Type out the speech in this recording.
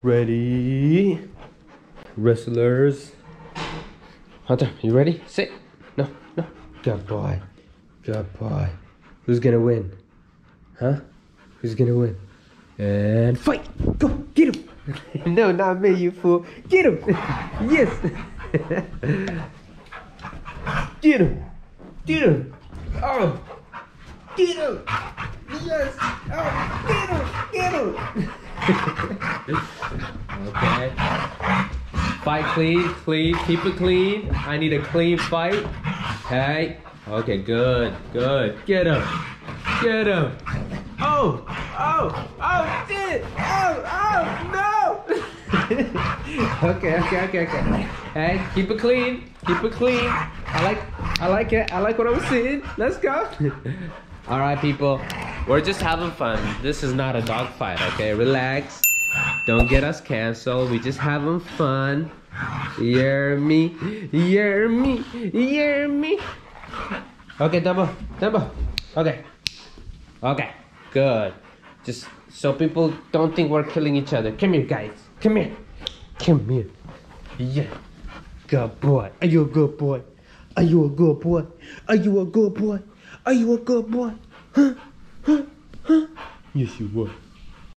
Ready? Wrestlers. Hunter, you ready? Sit. No, no. Good boy. Good boy. Who's gonna win? Huh? Who's gonna win? And fight! Go! Get him! no, not me, you fool. Get him! yes! Get him! Get him! Oh! Get him! Yes! Oh! Get him! Get him! Okay. Fight clean, clean, keep it clean. I need a clean fight. Okay. Okay, good, good. Get him. Get him. Oh, oh, oh, shit. Oh, oh, no. okay, okay, okay, okay. Hey, keep it clean. Keep it clean. I like, I like it. I like what I'm seeing. Let's go. All right, people. We're just having fun. This is not a dog fight, okay? Relax. Don't get us canceled. We just having fun. Hear me? Hear me? Hear me? Okay, Dumbo. Dumbo. Okay. Okay. Good. Just so people don't think we're killing each other. Come here, guys. Come here. Come here. Yeah. Good boy. Are you a good boy? Are you a good boy? Are you a good boy? Are you a good boy? Huh? Huh? Huh? Yes, you were.